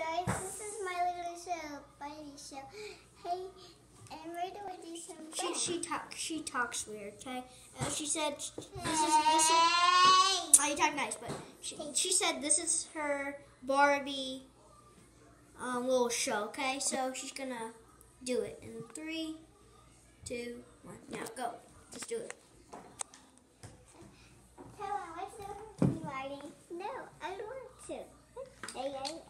guys, this is my little show, Barbie show. Hey, and we're gonna do some She she talk she talks weird. Okay. Uh, she said this is this is. Oh, you talk nice, but she, she said this is her Barbie um, little show. Okay, so she's gonna do it in three, two, one. Now go. Let's do it. Come on, what's the Marty? No, I don't want to. Hey, I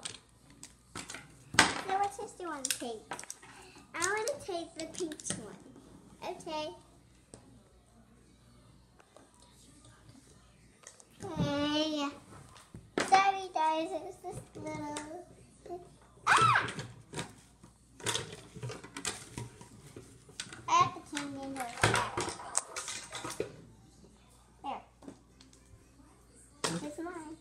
What's this do on? I want to tape the pink one. Okay. Hey. Sorry guys, it was this little... Ah! I have to into a cat. There. It's mine.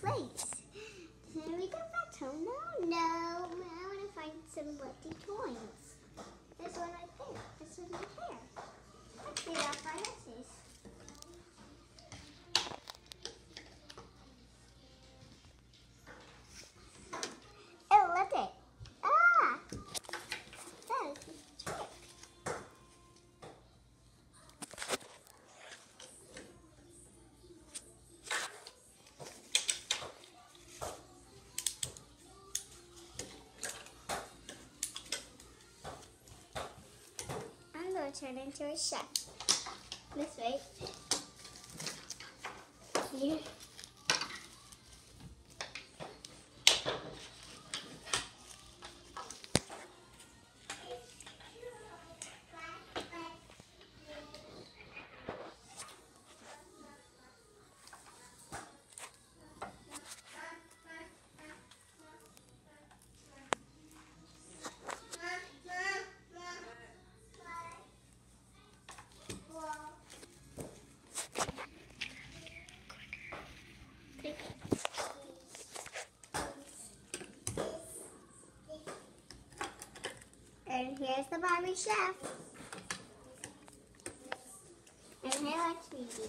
Place. Can we go back home now? No. I want to find some lucky coins. There's one right there. This one right there. Let's see how far turn into a chef. This way. Here. And here's the Barbie chef. And cheese.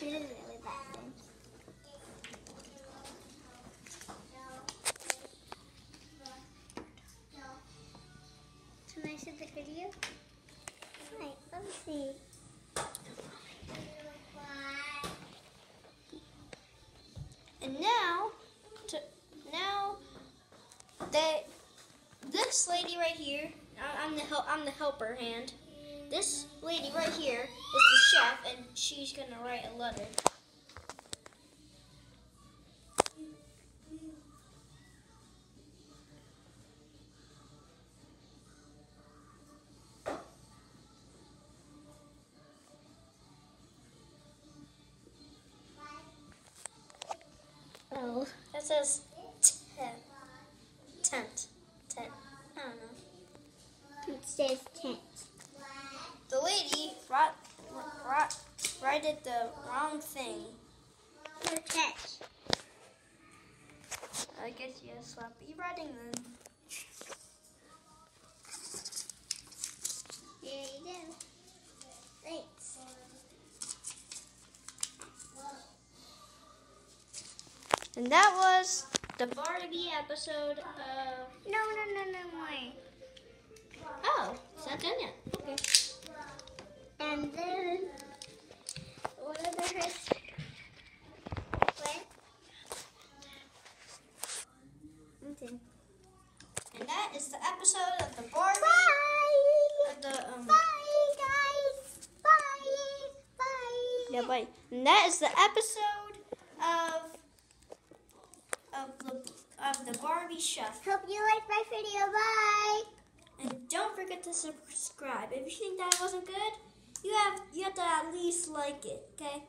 It is really bad. Can I see the video? Wait, let me see. And now, to, now that this lady right here, I'm the hel- I'm the helper hand. This lady right here is the chef, and she's gonna write a letter. Oh. That says tent. Tent. Tent. I don't know. It says tent. The lady wrote, wrote, wrote the wrong thing. Or tent. I guess you sloppy writing then. And that was the Barbie episode of. No, no, no, no more. Oh, it's not done yet. Okay. And then one of the hers. What? Okay. And that is the episode of the Barbie. Bye. Of the um. Bye, guys. Bye. Bye. Yeah, bye. And that is the episode of of the of the Barbie chef. Hope you liked my video. Bye. And don't forget to subscribe. If you think that wasn't good, you have you have to at least like it, okay?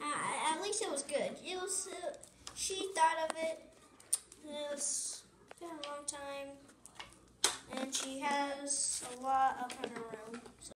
Uh, at least it was good. It was. Uh, she thought of it. It was been a long time, and she has a lot up in her own.